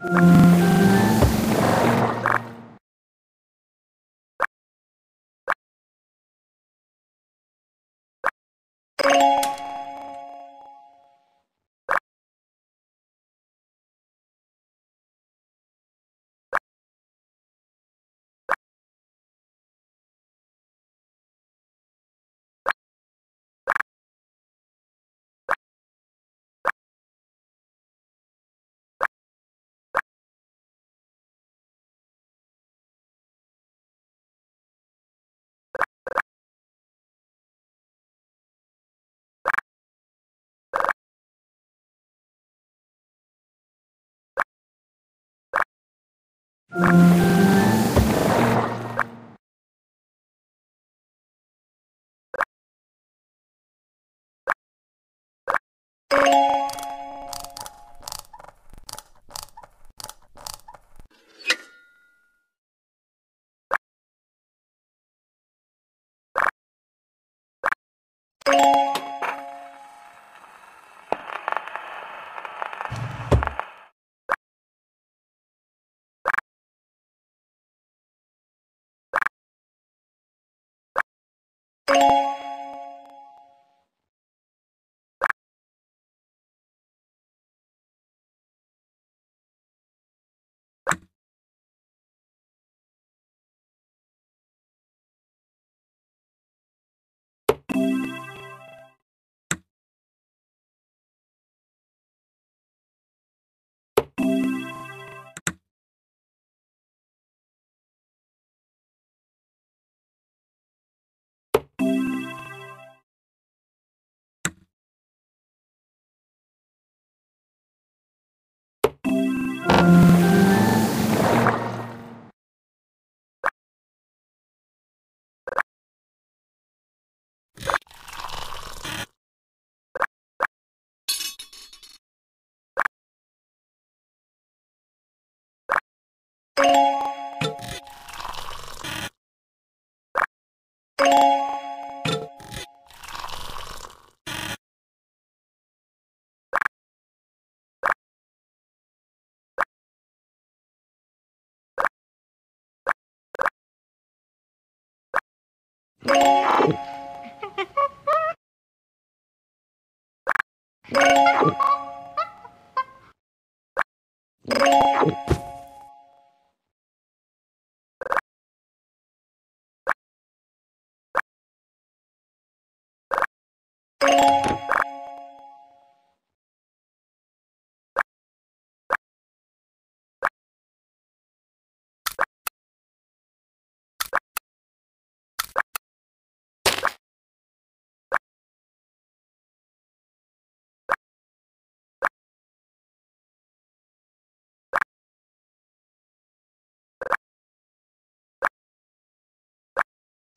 Música you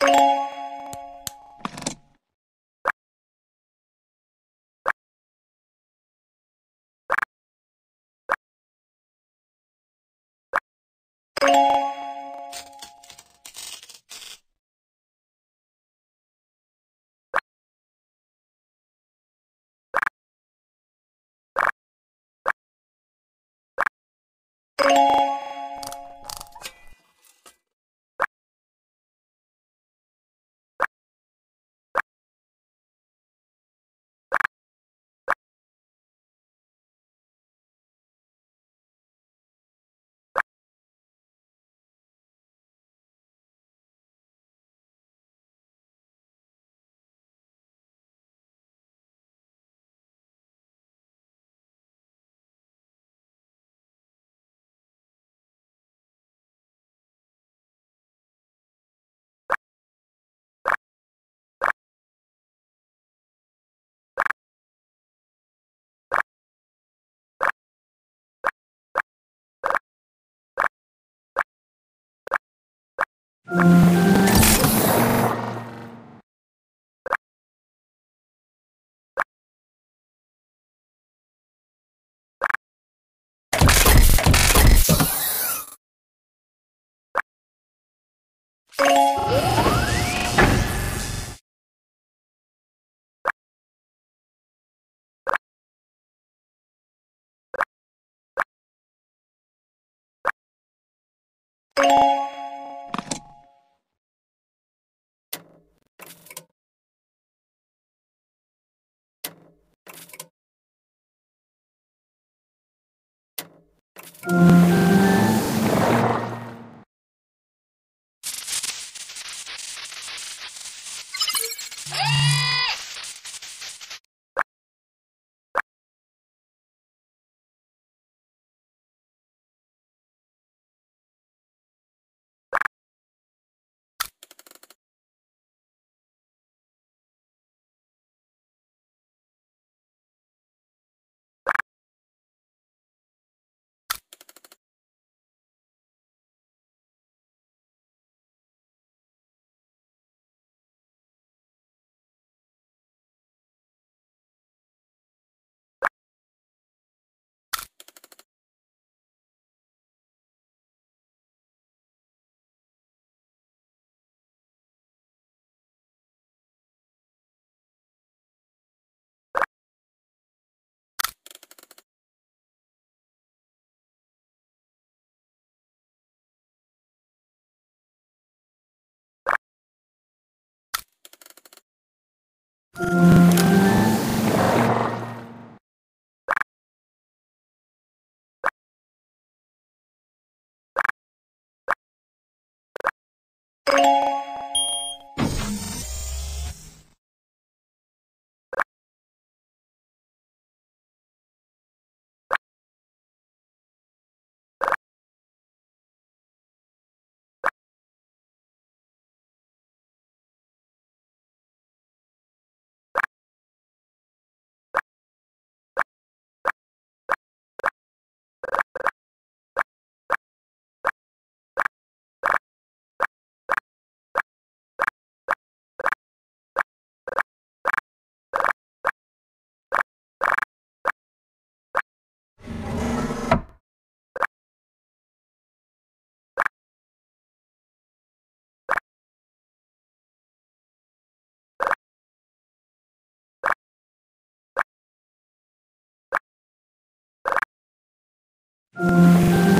you. you Thank. Música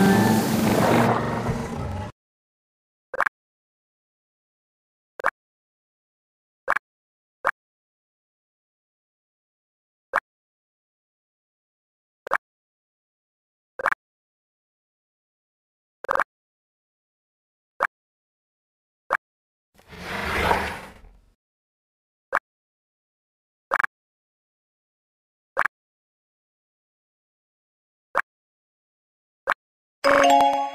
you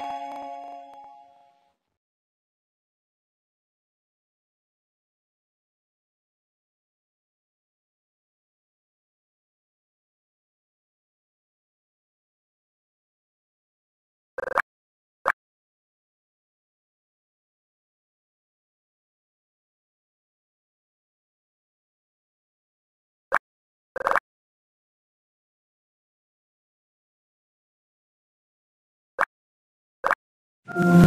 you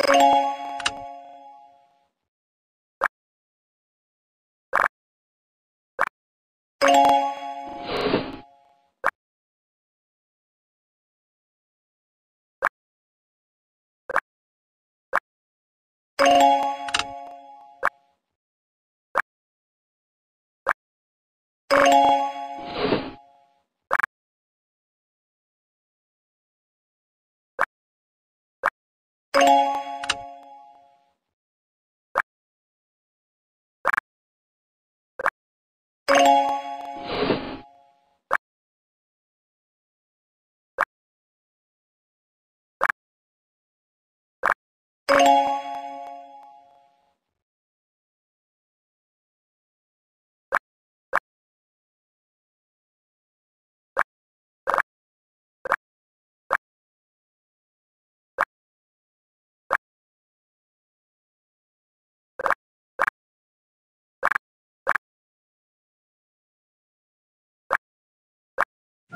you.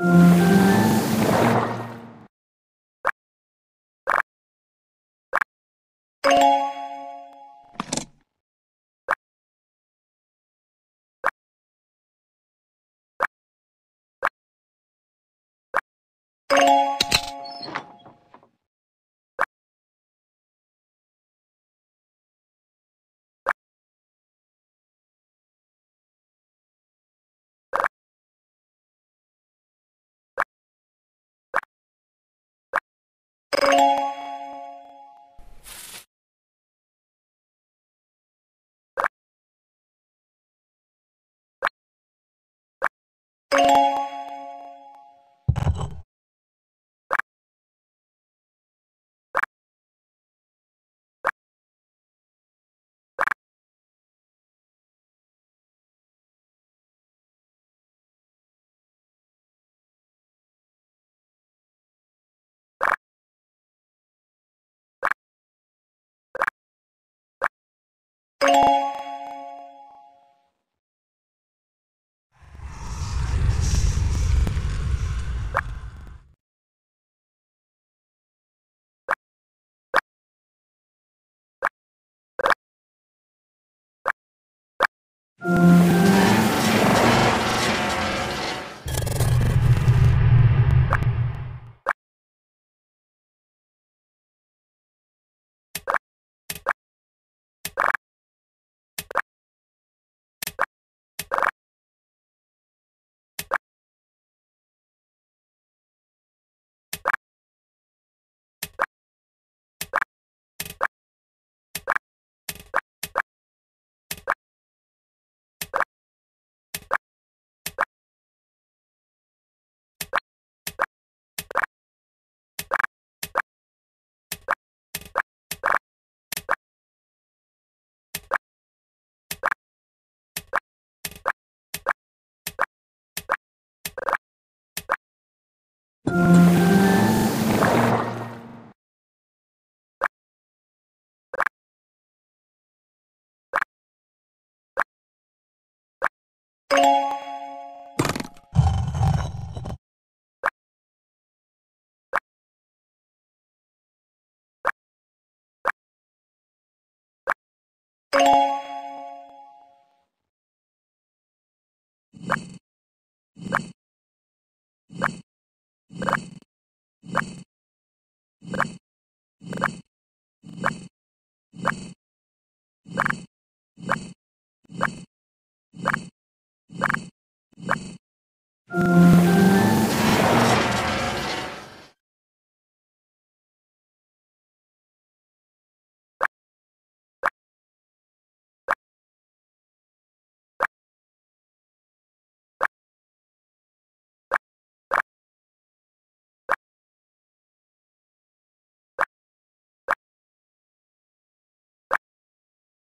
you you Música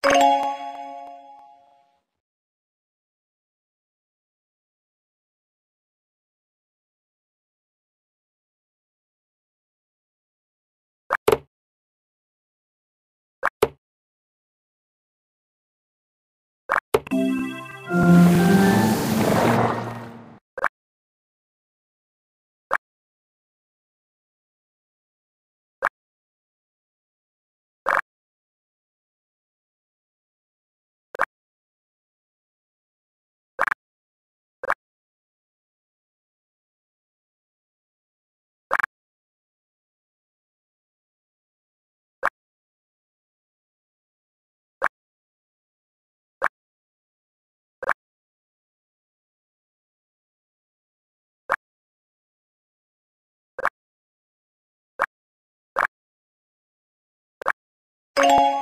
you you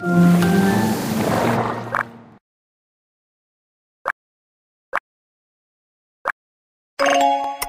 Thank you.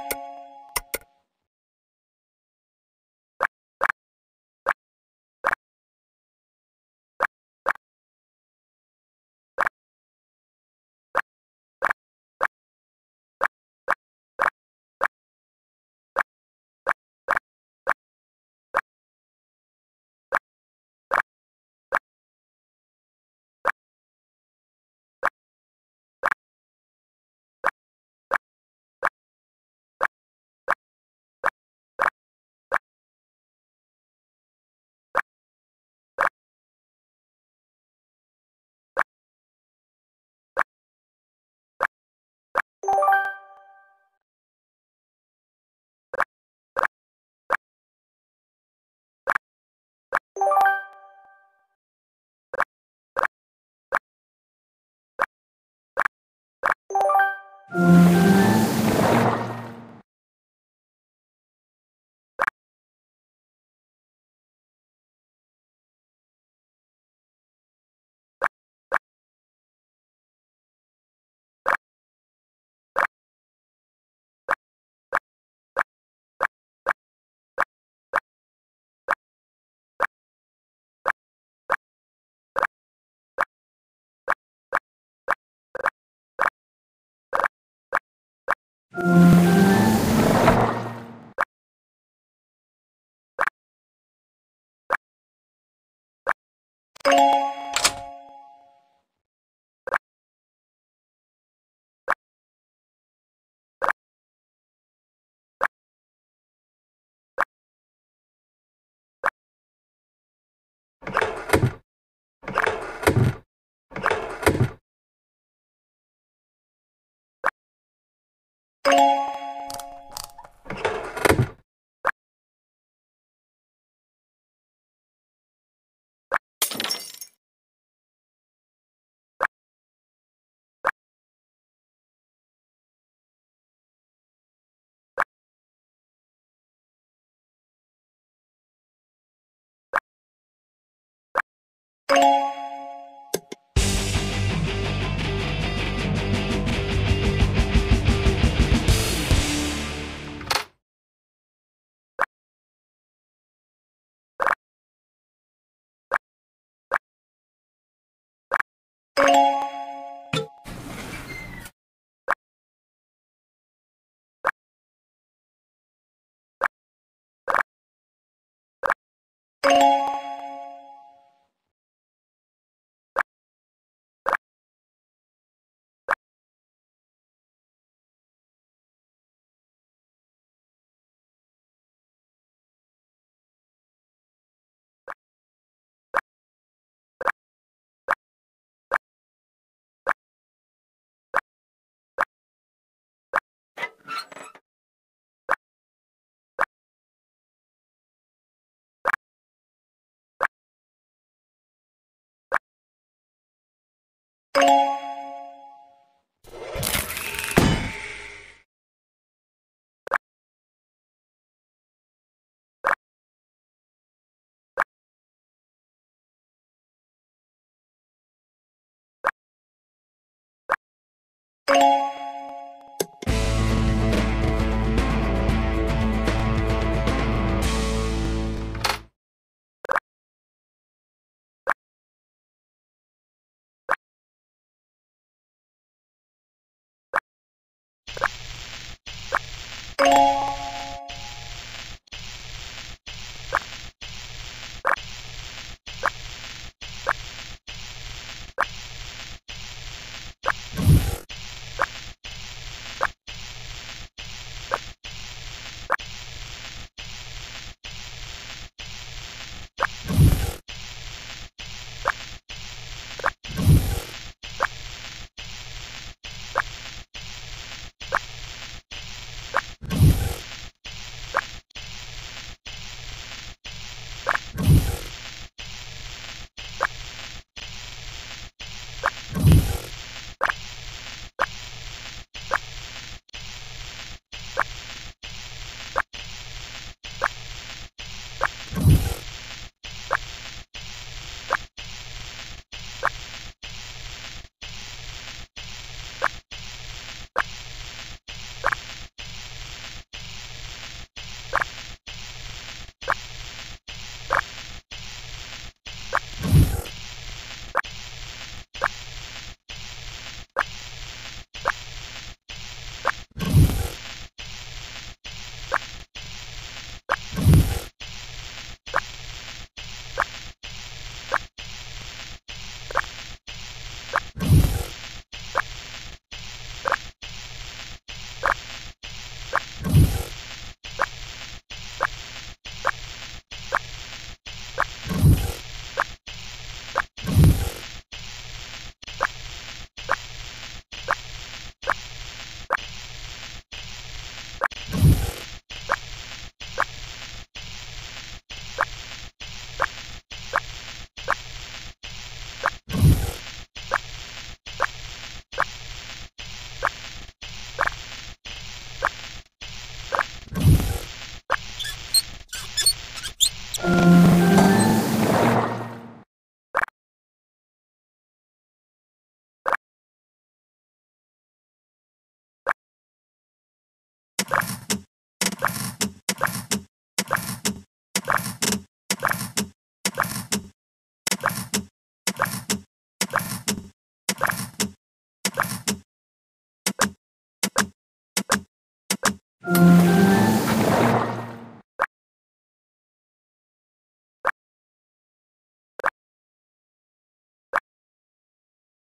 Música you. you you you Música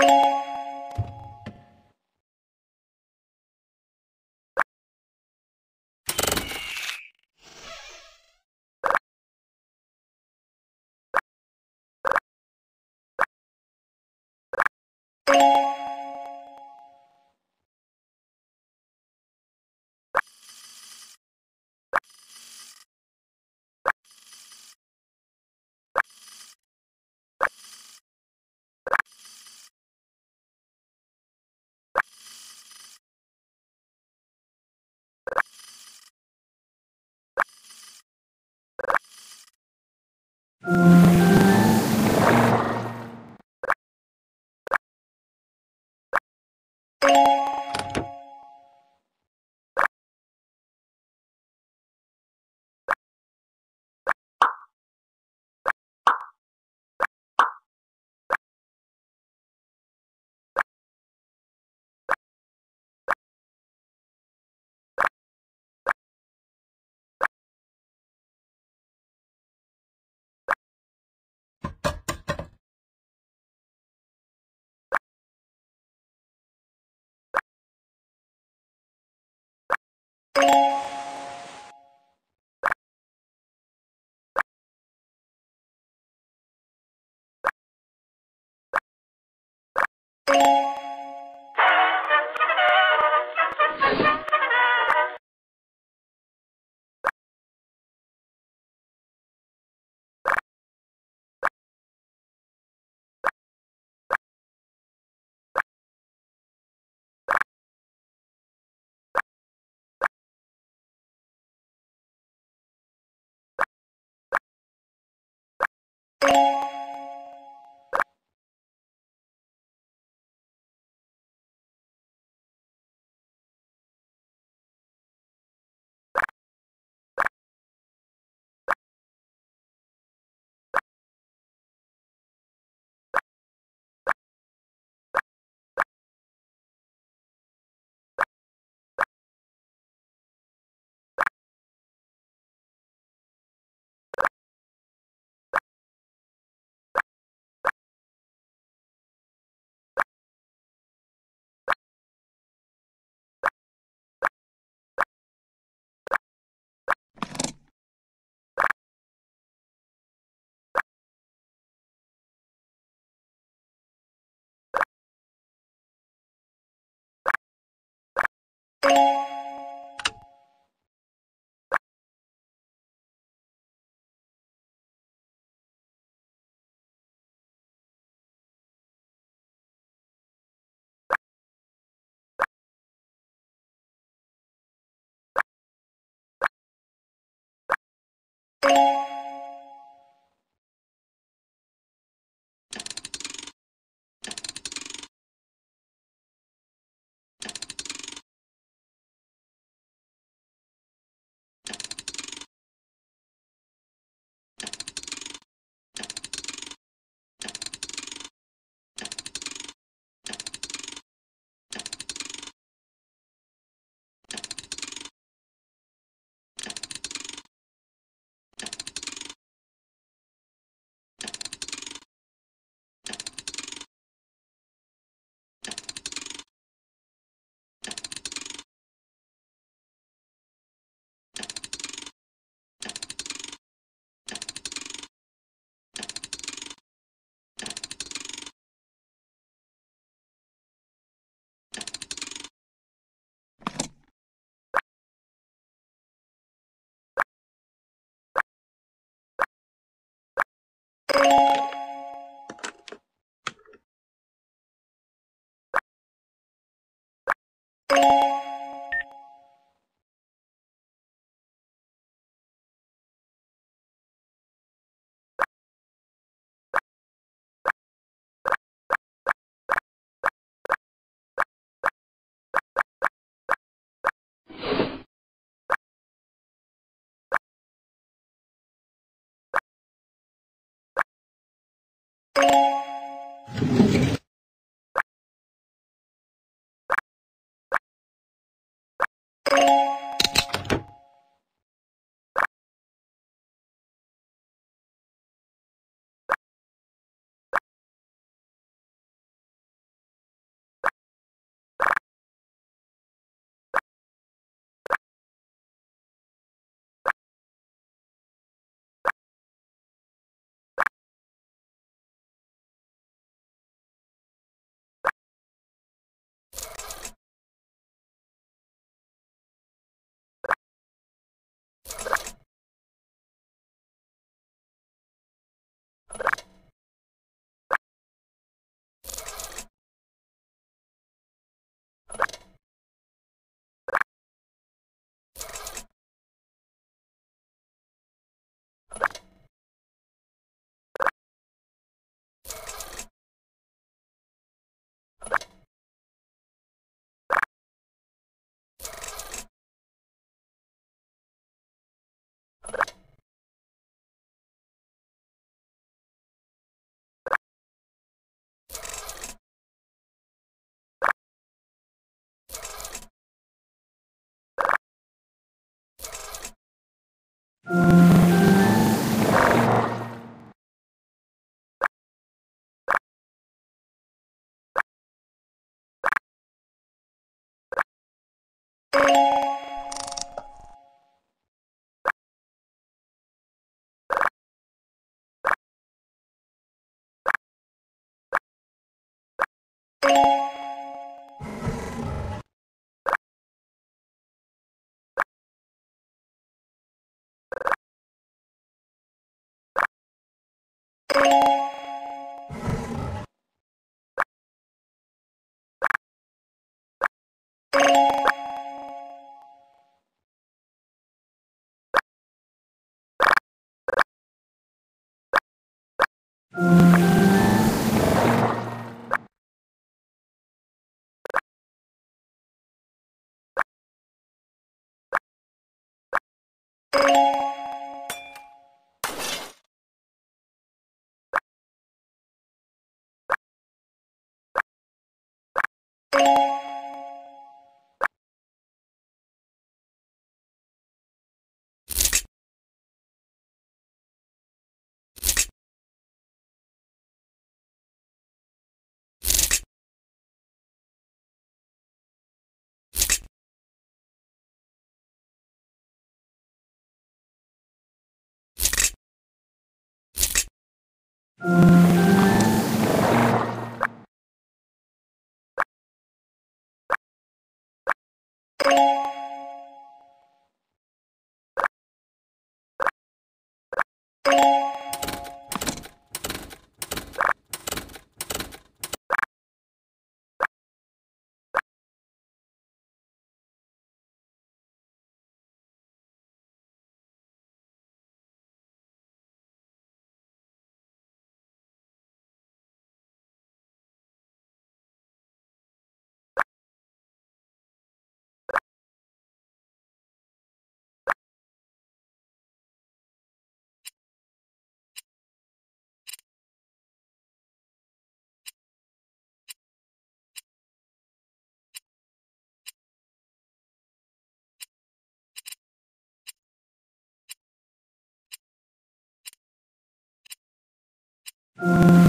you you you you you you you. Música Thank mm -hmm. you. Música you.